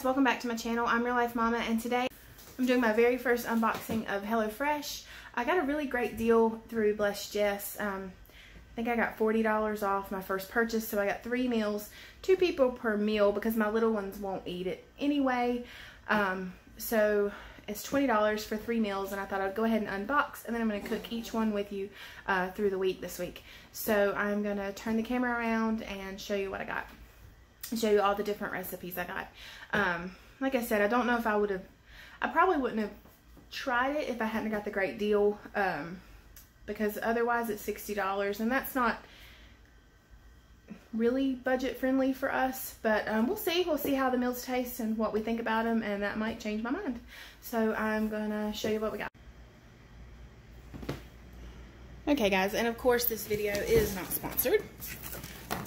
guys, welcome back to my channel. I'm Real Life Mama and today I'm doing my very first unboxing of HelloFresh. I got a really great deal through Bless Jess. Um, I think I got $40 off my first purchase, so I got three meals, two people per meal because my little ones won't eat it anyway. Um, so it's $20 for three meals and I thought I'd go ahead and unbox and then I'm going to cook each one with you uh, through the week this week. So I'm going to turn the camera around and show you what I got. Show you all the different recipes I got. Um, like I said, I don't know if I would have, I probably wouldn't have tried it if I hadn't got the great deal um, because otherwise it's $60 and that's not really budget friendly for us but um, we'll see. We'll see how the meals taste and what we think about them and that might change my mind. So I'm gonna show you what we got. Okay guys and of course this video is not sponsored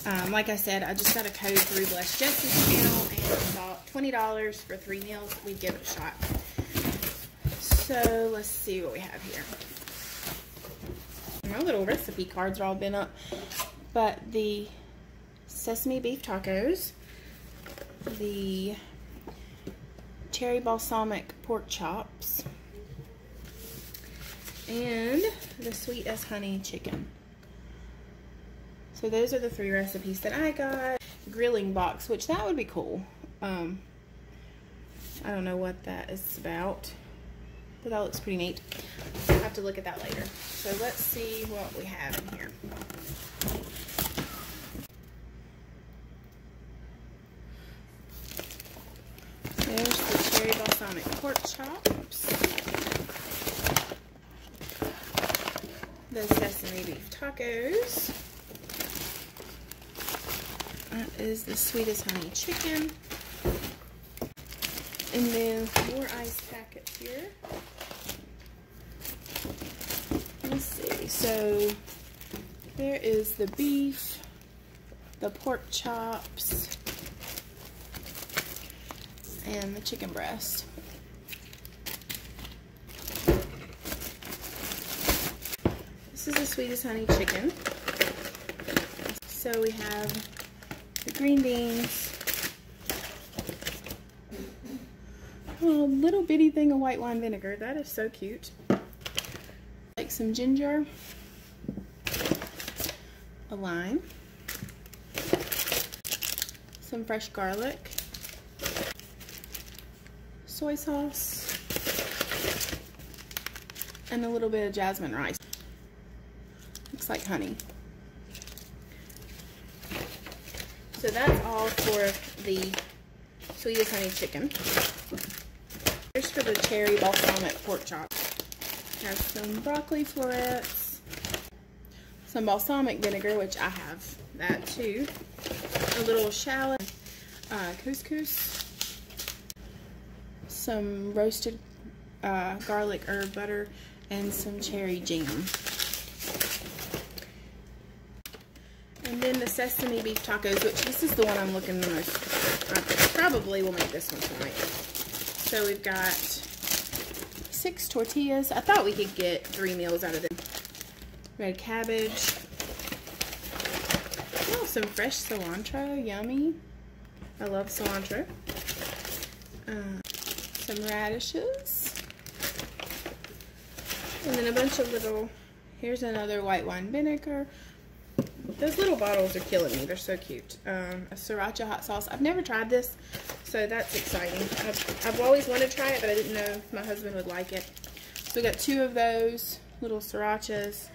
um, like I said I just got a code through Bless Jess's channel and bought $20 for three meals we'd give it a shot so let's see what we have here my little recipe cards are all been up but the sesame beef tacos, the cherry balsamic pork chops, and the sweet as honey chicken. So those are the three recipes that I got. Grilling box, which that would be cool. Um, I don't know what that is about, but that looks pretty neat. I'll have to look at that later. So let's see what we have in here. There's the cherry balsamic pork chops. The sesame beef tacos. That is the sweetest honey chicken. And then more ice packets here. Let's see. So there is the beef, the pork chops, and the chicken breast. This is the sweetest honey chicken. So we have the green beans, a little bitty thing of white wine vinegar. That is so cute. Like some ginger, a lime, some fresh garlic, soy sauce, and a little bit of jasmine rice. Looks like honey. So that's all for the sweetest honey chicken. Here's for the cherry balsamic pork chop. Have some broccoli florets, some balsamic vinegar, which I have that too, a little shallot, uh, couscous, some roasted uh, garlic herb butter, and some cherry jam. Then the sesame beef tacos, which this is the one I'm looking the most. I probably will make this one tonight. So we've got six tortillas. I thought we could get three meals out of them. Red cabbage. Oh, some fresh cilantro. Yummy. I love cilantro. Uh, some radishes. And then a bunch of little, here's another white wine vinegar. Those little bottles are killing me. They're so cute. Um, a sriracha hot sauce. I've never tried this, so that's exciting. I've, I've always wanted to try it, but I didn't know my husband would like it. So we got two of those little srirachas.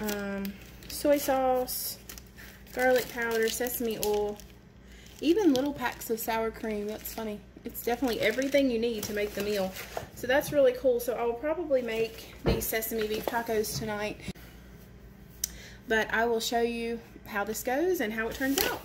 Um, soy sauce, garlic powder, sesame oil, even little packs of sour cream. That's funny it's definitely everything you need to make the meal. So that's really cool. So I'll probably make these sesame beef tacos tonight. But I will show you how this goes and how it turns out.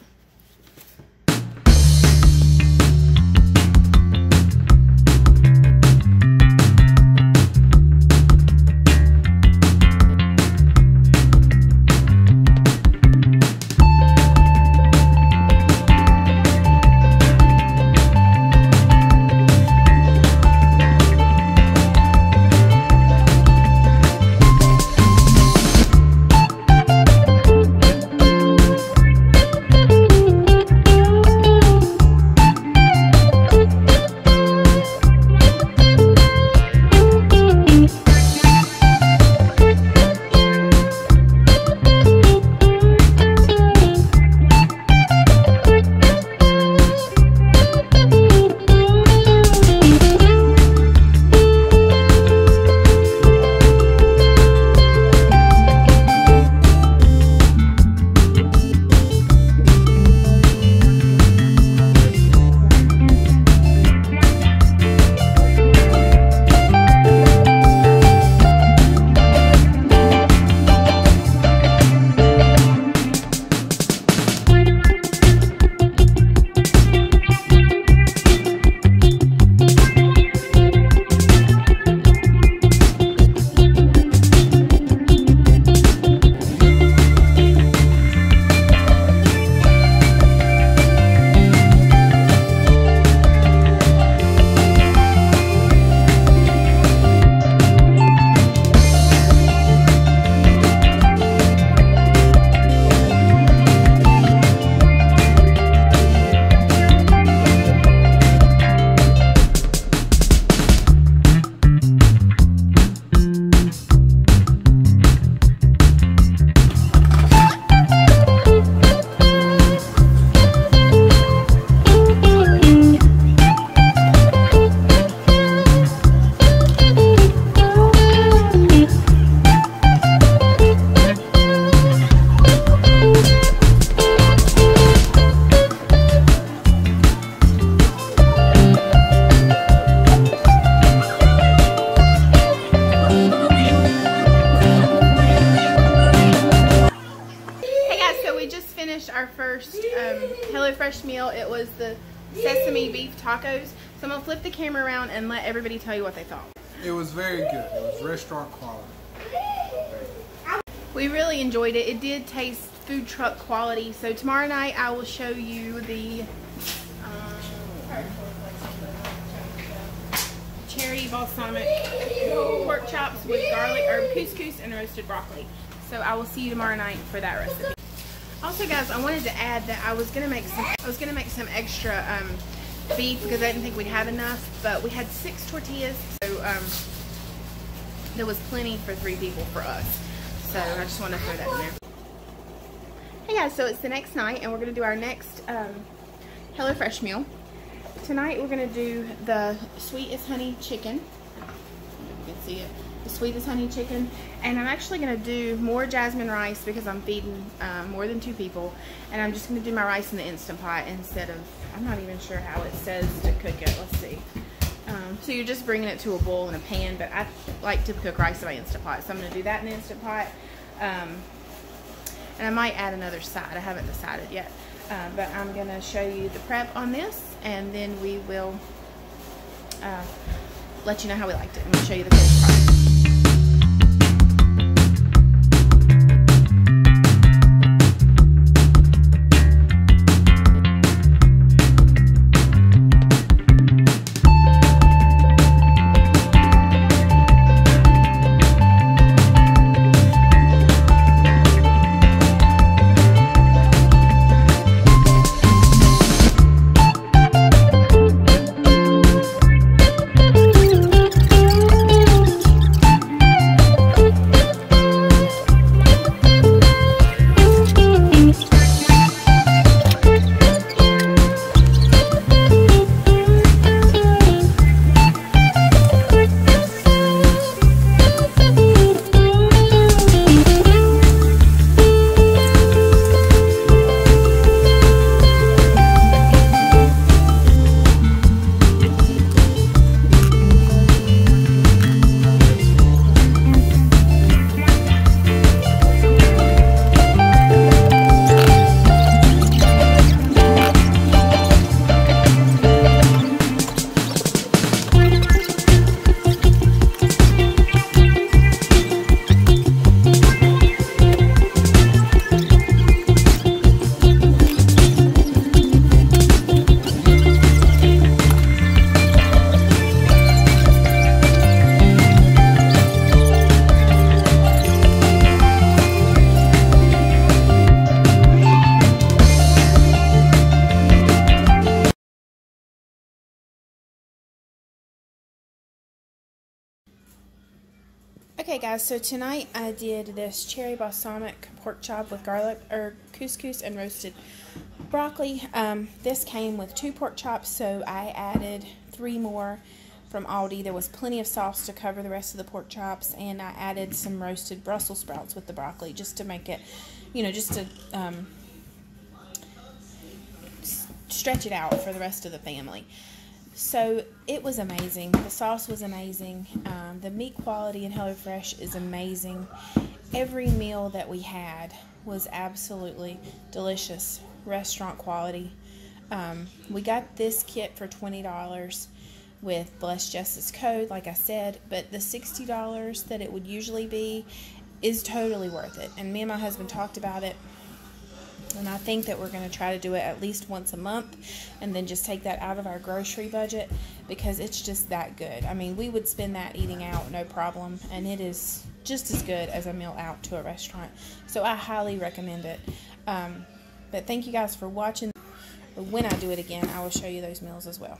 Tacos. So I'm gonna flip the camera around and let everybody tell you what they thought. It was very good. It was restaurant quality. We really enjoyed it. It did taste food truck quality. So tomorrow night I will show you the um, cherry balsamic pork chops with garlic or couscous and roasted broccoli. So I will see you tomorrow night for that recipe. Also guys, I wanted to add that I was gonna make some I was gonna make some extra um, beef because I didn't think we'd have enough, but we had six tortillas, so um, there was plenty for three people for us. So I just want to throw that in there. Hey guys, so it's the next night and we're going to do our next um, HelloFresh meal. Tonight we're going to do the sweet as honey chicken. You can see it. The sweet as honey chicken. And I'm actually going to do more jasmine rice because I'm feeding um, more than two people. And I'm just going to do my rice in the Instant Pot instead of, I'm not even sure how it says to cook it. Let's see. Um, so you're just bringing it to a boil in a pan, but I like to cook rice in my Instant Pot. So I'm going to do that in the Instant Pot. Um, and I might add another side. I haven't decided yet. Uh, but I'm going to show you the prep on this, and then we will uh, let you know how we liked it. I'm going to show you the finished product. Okay guys, so tonight I did this cherry balsamic pork chop with garlic or couscous and roasted broccoli. Um, this came with two pork chops, so I added three more from Aldi. There was plenty of sauce to cover the rest of the pork chops, and I added some roasted Brussels sprouts with the broccoli just to make it, you know, just to um, stretch it out for the rest of the family. So it was amazing. The sauce was amazing. Um, the meat quality in HelloFresh is amazing. Every meal that we had was absolutely delicious, restaurant quality. Um, we got this kit for $20 with Blessed Justice code, like I said, but the $60 that it would usually be is totally worth it. And me and my husband talked about it and I think that we're going to try to do it at least once a month and then just take that out of our grocery budget because it's just that good. I mean, we would spend that eating out no problem, and it is just as good as a meal out to a restaurant. So I highly recommend it. Um, but thank you guys for watching. When I do it again, I will show you those meals as well.